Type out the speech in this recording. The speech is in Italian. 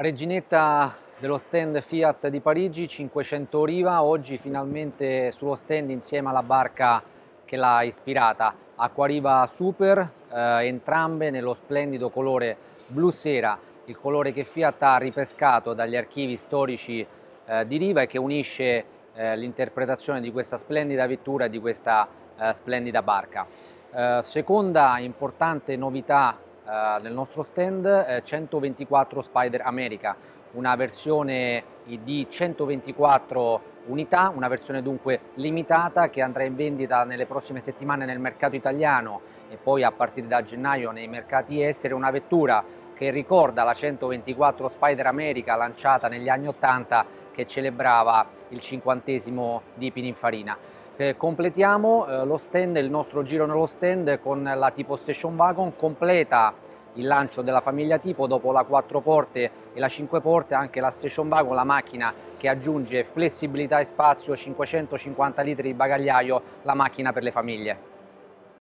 Reginetta dello stand Fiat di Parigi, 500 Riva, oggi finalmente sullo stand insieme alla barca che l'ha ispirata, Acquariva Super, eh, entrambe nello splendido colore blu sera, il colore che Fiat ha ripescato dagli archivi storici eh, di Riva e che unisce eh, l'interpretazione di questa splendida vettura e di questa eh, splendida barca. Eh, seconda importante novità nel nostro stand 124 eh, Spider America, una versione di 124 unità, una versione dunque limitata che andrà in vendita nelle prossime settimane nel mercato italiano e poi a partire da gennaio nei mercati esteri, una vettura che ricorda la 124 Spider America lanciata negli anni 80 che celebrava il cinquantesimo di Pininfarina. Eh, completiamo eh, lo stand, il nostro giro nello stand con la tipo Station Wagon, completa il lancio della famiglia tipo dopo la 4 porte e la 5 porte anche la Station Wagon, la macchina che aggiunge flessibilità e spazio, 550 litri di bagagliaio, la macchina per le famiglie.